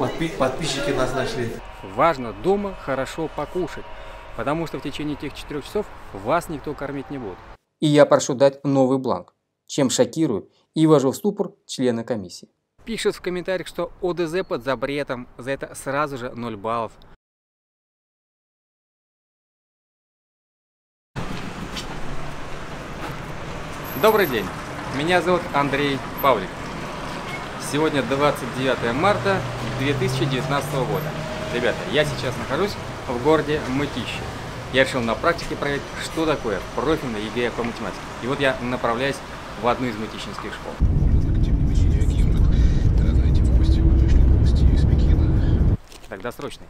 Подпи- подписчики нас нашли. Важно дома хорошо покушать, потому что в течение тех четырех часов вас никто кормить не будет. И я прошу дать новый бланк, чем шокирую и ввожу в ступор члена комиссии. Пишет в комментариях, что ОДЗ под запретом, за это сразу же 0 баллов. Добрый день, меня зовут Андрей Павлик. Сегодня 29 марта 2019 года. Ребята, я сейчас нахожусь в городе Мытищи. Я решил на практике проверить, что такое профильный ЕГЭ по математике. И вот я направляюсь в одну из мытищинских школ. Это досрочный.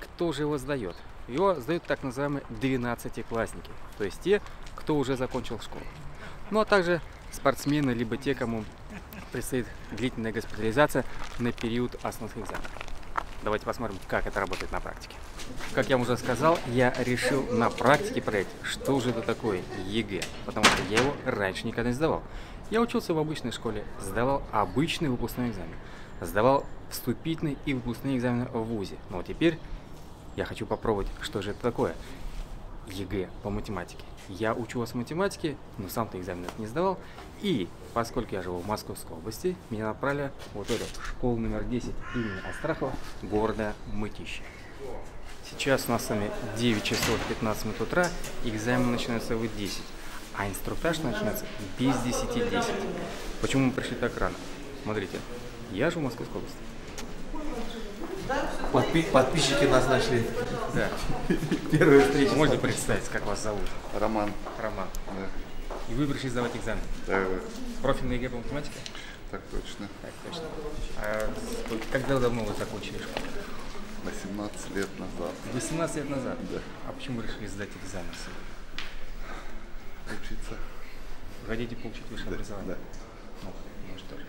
Кто же его сдает? Его сдают так называемые 12-классники, то есть те, кто уже закончил школу. Ну а также спортсмены, либо те, кому предстоит длительная госпитализация на период основных экзаменов. Давайте посмотрим, как это работает на практике. Как я уже сказал, я решил на практике проверить, что же это такое ЕГЭ, потому что я его раньше никогда не сдавал. Я учился в обычной школе, сдавал обычный выпускной экзамен, сдавал вступительный и выпускные экзамены в ВУЗе. Но теперь я хочу попробовать, что же это такое ЕГЭ по математике. Я учу вас математике, но сам-то экзамен не сдавал. И поскольку я живу в Московской области, меня направили вот эту школу номер 10 имени Астрахова, города Мытищи. Сейчас у нас с вами 9 часов 15 минут утра, экзамен начинается в 10, а инструктаж начинается без 10.10. Почему мы пришли так рано? Смотрите, я живу в Московской области. Подпи- подписчики нас нашли. Да. Первая встреча. Можете представить, как вас зовут? Роман, Роман. да, И вы пришли сдавать экзамен. да, Профильный ЕГЭ по математике? так точно. Так, точно. А сколько- когда давно вы закончили школу? 18 лет назад 18 лет назад? Да. А почему вы решили сдать экзамен? учиться. Вы хотите получить высшее Да, образование? да. Ну, ну что ж.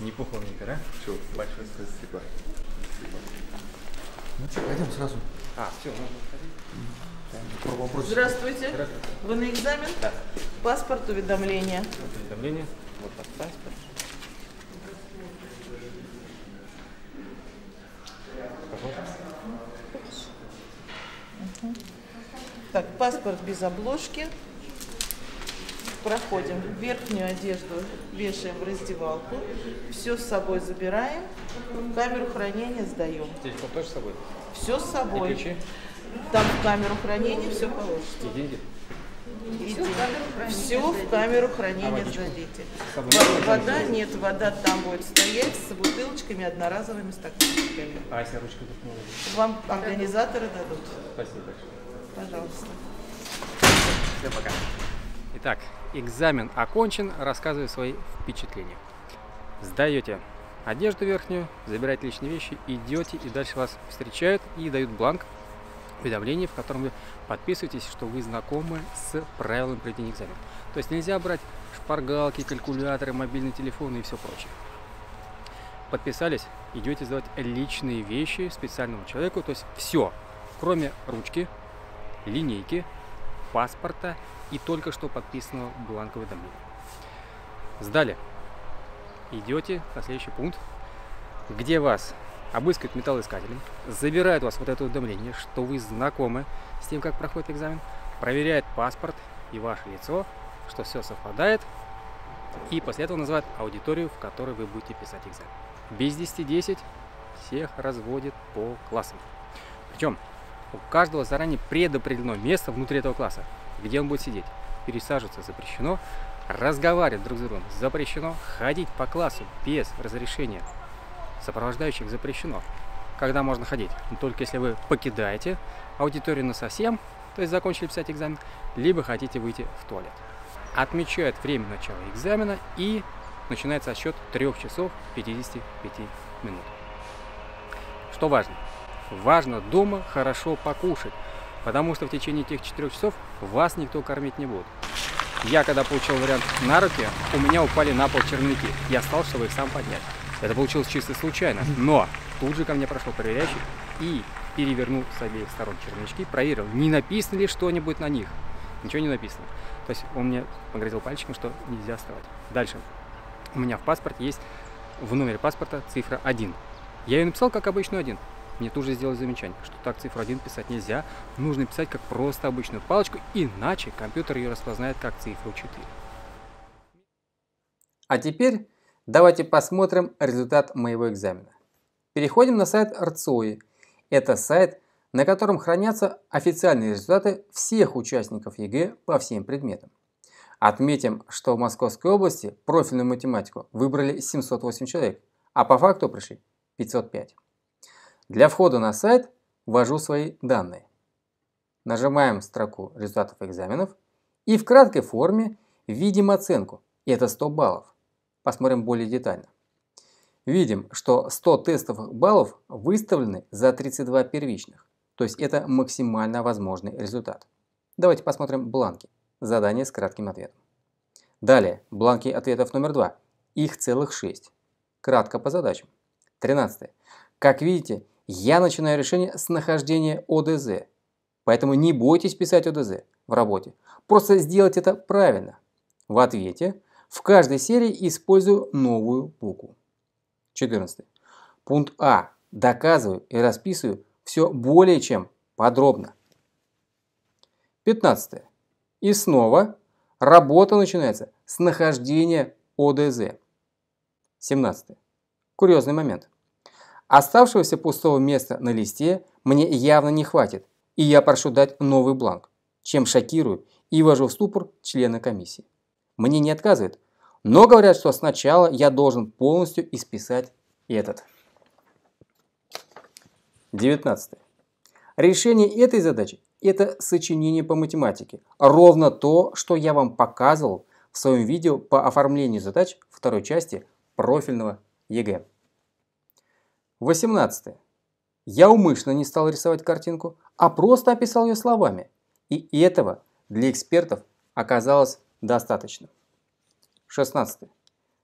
Неплохо умненько, да? Все, Большое спасибо. Ну что, пойдем сразу. А, все, можно ходить. Про вопрос. Здравствуйте. Здравствуйте. Вы на экзамен? Да. Паспорт, уведомление. Вот уведомление. Вот от паспорт. Так, паспорт без обложки. Проходим. Верхнюю одежду вешаем в раздевалку. Все с собой забираем. В камеру хранения сдаем. Телефон тоже с собой? Все с И собой. ключи? Там в камеру хранения все положите. И деньги? Все в камеру А хранения сдадите. Можно Вода нет, вода там будет стоять с бутылочками одноразовыми стаканчиками. А если ручка тут? Вам организаторы дадут. Спасибо большое. Пожалуйста. Все, пока. Итак, экзамен окончен. Рассказываю свои впечатления. Сдаете одежду верхнюю, забираете личные вещи, идете, и дальше вас встречают и дают бланк уведомление, в котором вы подписываетесь, что вы знакомы с правилами проведения экзамена. То есть нельзя брать шпаргалки, калькуляторы, мобильный телефон и все прочее. Подписались, идете сдавать личные вещи специальному человеку, то есть все, кроме ручки, линейки, паспорта и только что подписанного бланка уведомления. Сдали. Идете на следующий пункт, где вас обыскивают металлоискателем, забирают у вас вот это уведомление, что вы знакомы с тем, как проходит экзамен, проверяет паспорт и ваше лицо, что все совпадает, и после этого называют аудиторию, в которой вы будете писать экзамен. Без 10-10 всех разводят по классам. Причем у каждого заранее предопределено место внутри этого класса, где он будет сидеть. Пересаживаться запрещено, разговаривать друг с другом запрещено, ходить по классу без разрешения сопровождающих запрещено. Когда можно ходить? Ну, только если вы покидаете аудиторию на совсем, то есть закончили писать экзамен, либо хотите выйти в туалет. Отмечают время начала экзамена и начинается отсчет 3 часов 55 минут. Что важно? Важно дома хорошо покушать, потому что в течение этих 4 часов вас никто кормить не будет. Я, когда получил вариант на руки, у меня упали на пол черновики. Я стал, чтобы их сам поднять. Это получилось чисто случайно. Но тут же ко мне прошел проверяющий и перевернул с обеих сторон черновички, проверил, не написано ли что-нибудь на них. Ничего не написано. То есть он мне погрозил пальчиком, что нельзя вставать. Дальше. У меня в паспорте есть в номере паспорта цифра 1. Я ее написал как обычную один. Мне тут же сделали замечание, что так цифру 1 писать нельзя, нужно писать как просто обычную палочку, иначе компьютер ее распознает как цифру 4. А теперь давайте посмотрим результат моего экзамена. Переходим на сайт РЦОИ. Это сайт, на котором хранятся официальные результаты всех участников ЕГЭ по всем предметам. Отметим, что в Московской области профильную математику выбрали 708 человек, а по факту пришли 505. Для входа на сайт ввожу свои данные. Нажимаем строку результатов экзаменов и в краткой форме видим оценку. Это 100 баллов. Посмотрим более детально. Видим, что 100 тестовых баллов выставлены за 32 первичных. То есть это максимально возможный результат. Давайте посмотрим бланки. Задание с кратким ответом. Далее, бланки ответов номер 2. Их целых 6. Кратко по задачам. 13. Как видите, я начинаю решение с нахождения ОДЗ. Поэтому не бойтесь писать ОДЗ в работе. Просто сделать это правильно. В ответе в каждой серии использую новую букву. 14. Пункт А. Доказываю и расписываю все более чем подробно. 15. И снова работа начинается с нахождения ОДЗ. 17. Курьезный момент. Оставшегося пустого места на листе мне явно не хватит, и я прошу дать новый бланк, чем шокирую и ввожу в ступор члена комиссии. Мне не отказывают, но говорят, что сначала я должен полностью исписать этот. 19. Решение этой задачи – это сочинение по математике. Ровно то, что я вам показывал в своем видео по оформлению задач второй части профильного ЕГЭ. 18. Я умышленно не стал рисовать картинку, а просто описал ее словами. И этого для экспертов оказалось достаточно. 16.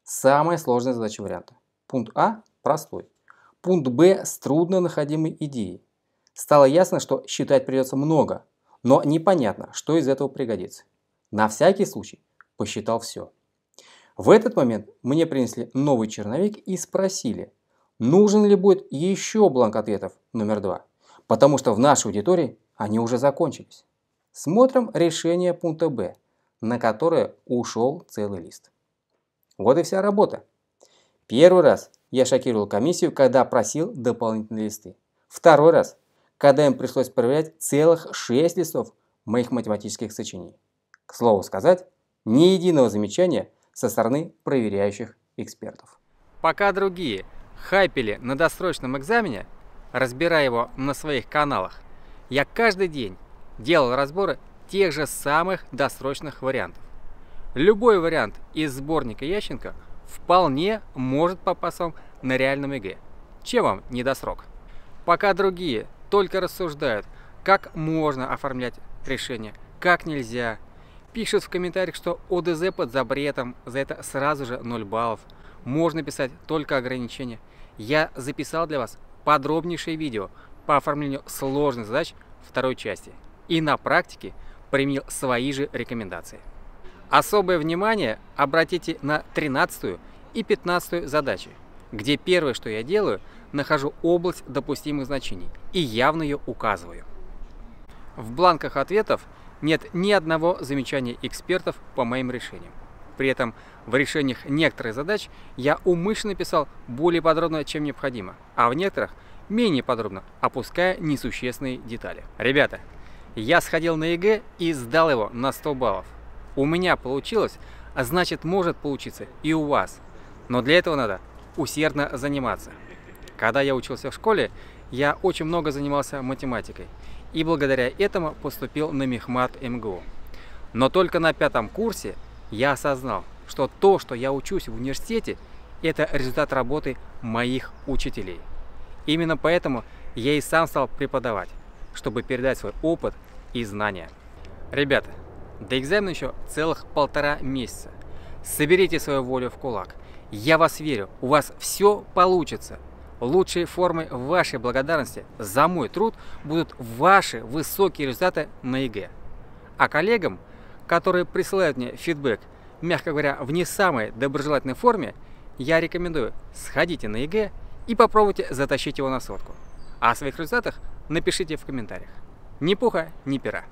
Самая сложная задача варианта. Пункт А простой. Пункт Б с трудно находимой идеей. Стало ясно, что считать придется много, но непонятно, что из этого пригодится. На всякий случай посчитал все. В этот момент мне принесли новый черновик и спросили, нужен ли будет еще бланк ответов номер два, потому что в нашей аудитории они уже закончились. Смотрим решение пункта Б, на которое ушел целый лист. Вот и вся работа. Первый раз я шокировал комиссию, когда просил дополнительные листы. Второй раз когда им пришлось проверять целых 6 листов моих математических сочинений. К слову сказать, ни единого замечания со стороны проверяющих экспертов. Пока другие хайпели на досрочном экзамене, разбирая его на своих каналах, я каждый день делал разборы тех же самых досрочных вариантов. Любой вариант из сборника Ященко вполне может попасть вам на реальном ЕГЭ. Чем вам не досрок? Пока другие только рассуждают, как можно оформлять решение, как нельзя. Пишут в комментариях, что ОДЗ под запретом, за это сразу же 0 баллов. Можно писать только ограничения. Я записал для вас подробнейшее видео по оформлению сложных задач второй части. И на практике применил свои же рекомендации. Особое внимание обратите на 13 и 15 задачи, где первое, что я делаю – нахожу область допустимых значений и явно ее указываю. В бланках ответов нет ни одного замечания экспертов по моим решениям. При этом в решениях некоторых задач я умышленно писал более подробно, чем необходимо, а в некоторых менее подробно, опуская несущественные детали. Ребята, я сходил на ЕГЭ и сдал его на 100 баллов. У меня получилось, а значит может получиться и у вас. Но для этого надо усердно заниматься. Когда я учился в школе, я очень много занимался математикой. И благодаря этому поступил на Мехмат МГУ. Но только на пятом курсе я осознал, что то, что я учусь в университете, это результат работы моих учителей. Именно поэтому я и сам стал преподавать, чтобы передать свой опыт и знания. Ребята, до экзамена еще целых полтора месяца. Соберите свою волю в кулак. Я в вас верю, у вас все получится. Лучшей формой вашей благодарности за мой труд будут ваши высокие результаты на ЕГЭ. А коллегам, которые присылают мне фидбэк, мягко говоря, в не самой доброжелательной форме, я рекомендую сходите на ЕГЭ и попробуйте затащить его на сотку. А о своих результатах напишите в комментариях. Ни пуха, ни пера.